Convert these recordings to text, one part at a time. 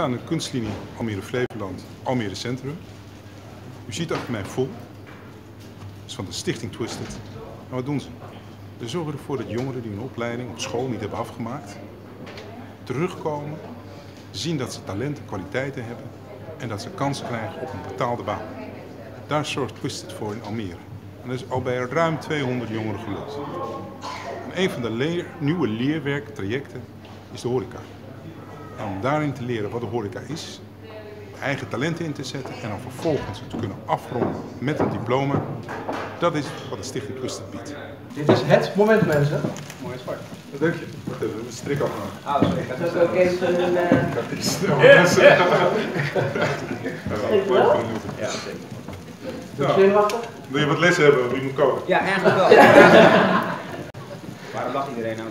staan de kunstlinie Almere Flevoland, Almere Centrum. U ziet achter mij vol. Dat is van de stichting Twisted. En wat doen ze? Ze zorgen ervoor dat jongeren die een opleiding op school niet hebben afgemaakt, terugkomen, zien dat ze talenten en kwaliteiten hebben en dat ze kansen krijgen op een betaalde baan. Daar zorgt Twisted voor in Almere. En dat is al bij ruim 200 jongeren gelukt. En een van de leer, nieuwe leerwerktrajecten is de horeca. En om daarin te leren wat de horeca is, eigen talenten in te zetten en dan vervolgens het te kunnen afronden met een diploma, dat is wat de Stichting Twisted biedt. Dit is het moment, mensen. Mooi zwart. Wat denk je? Wacht even, een strik afmaken. Ah, sorry. Dat Dat is ook even een... eh, iets snel. mensen. Ja, zeker. Wil je wat lessen hebben? Wie moet koken? Ja, eigenlijk wel. Waarom lacht iedereen nou?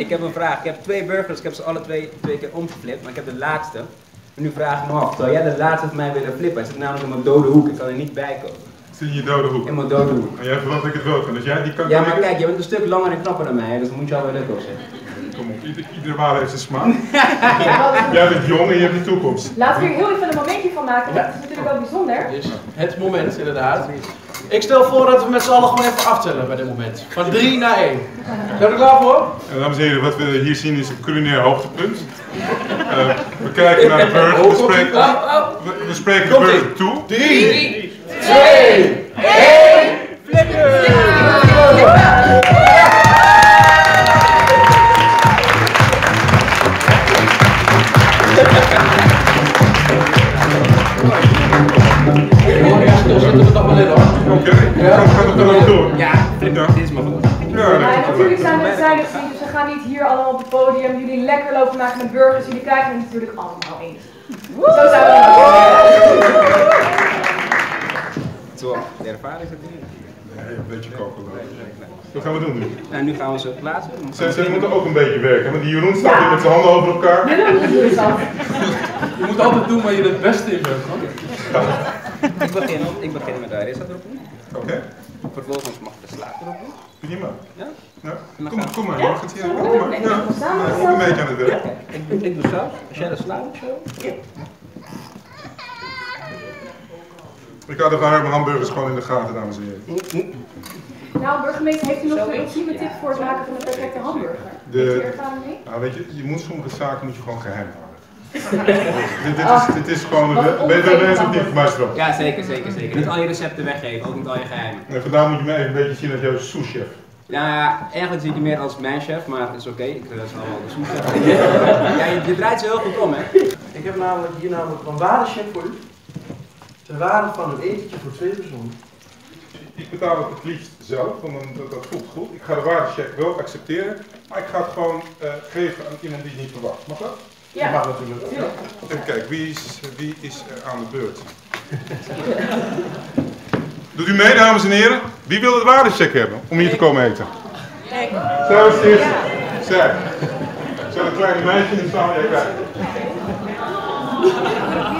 Ik heb een vraag. Ik heb twee burgers, ik heb ze alle twee, twee keer omgeflipt, maar ik heb de laatste. En nu vraag ik me af, zou jij de laatste van mij willen flippen? Hij zit namelijk in mijn dode hoek, ik kan er niet bij komen. Zit in je dode hoek. In mijn dode hoek. En jij verwacht dat ik het wel kan. Dus jij die kan Ja, maar kijk, je bent een stuk langer en knapper dan mij, dus dat moet je al wel lukken of. Kom op, ieder, iedere waar heeft zijn smaak. jij bent jong en je hebt de toekomst. Laten we er heel even een momentje van maken, want dat is natuurlijk wel bijzonder. Het moment, inderdaad. Ik stel voor dat we met z'n allen gewoon even aftellen bij dit moment. Van 3 naar 1. Zijn we er klaar voor? En dames en heren, wat we hier zien is een culinair hoogtepunt. Eh, we kijken naar de burger, we spreken, we, we spreken de burger toe. 3, natuurlijk zijn we zuinig zien, dus we gaan niet hier allemaal op het podium jullie lekker lopen maken met burgers. Jullie krijgen het natuurlijk allemaal eens. Zo zijn we Zo, de ervaring zit erin. Nee, een beetje koken. wel. Wat gaan we doen nu? En nu gaan we ze plaatsen. Zij, zij moeten ook een beetje werken, want die Jeroen staat hier met zijn handen over elkaar. Je moet altijd doen waar je het beste in bent. hoor. Ik begin, ik begin met de rissa erop doen. Oké, Vervolgens mag ik de slaap erop doen. Prima. Ja? Ja. Kom, gaan kom maar, je mag het hier. Kom maar. Ja, ja, ook een beetje aan het werk. Ik doe, ik doe saus. Als jij de slaap doet zo. Ik hou de warme hamburgers gewoon in de gaten, dames en heren. Nou, burgemeester, heeft u nog een ultieme tip voor het maken van een perfecte hamburger? De-? Nou, weet je, je moet sommige zaken moet je gewoon geheim houden. Dit, dit, is, dit is gewoon niet, maestro. Ja, zeker, zeker, zeker. Niet al je recepten weggeven, ook niet al je geheimen. En vandaar moet je mij even een beetje zien als jouw sous-chef. Nou ja, eigenlijk zie ik je meer als mijn chef, maar het is oké. Ik eh, zal wel de soep Ja, je, je draait ze heel goed om, hè? Ik heb namelijk hier namelijk een warencheck voor u. Ter waarde van een etentje voor twee personen. Ik betaal het het liefst zelf, want dan- dat, dat voelt goed. Ik ga de waardecheck wel accepteren, maar ik ga het gewoon eh, geven aan iemand die het niet verwacht. Mag dat? Dat Ja, mag natuurlijk. tuurlijk. Even kijken, wie is, wie is er aan de beurt? Doet u mee, dames en heren? Wie wil het waardecheck hebben om hier te komen eten? Zij was de eerste. Zij. Zij een kleine meisje in de zaal. Ja, kijk.